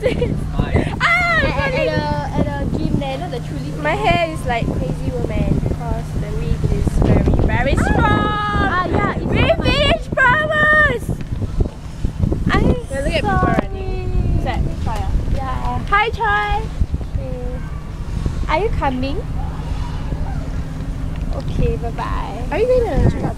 Ah, at, at, the, at a gym there, not the truly. My hair is like crazy woman because the wig is very, very ah! strong. Ah, yeah, it's We finished promise! I'm Yeah, look at people sorry. running. Is that fire? Yeah. Hi, Choi. Are you coming? Okay, bye bye. Are you going to check out?